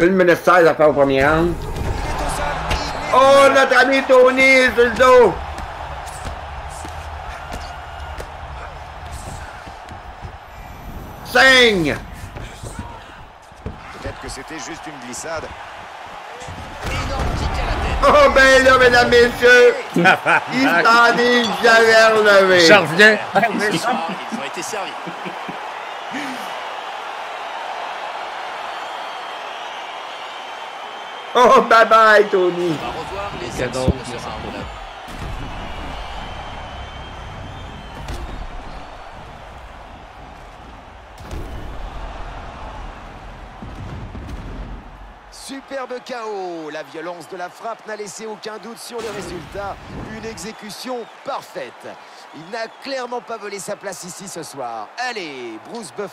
Une minute 16 à faire au premier round. Oh, notre ami Tony sur le dos! Saigne! Peut-être que c'était juste une glissade. Oh ben là, mesdames, messieurs, il s'en est jamais relevé. J'en reviens. Ils ont été servis. Oh, bye bye, Tony. On va revoir les Cadeau. actions de ce round. Superbe KO. La violence de la frappe n'a laissé aucun doute sur le résultat. Une exécution parfaite. Il n'a clairement pas volé sa place ici ce soir. Allez, Bruce Buff.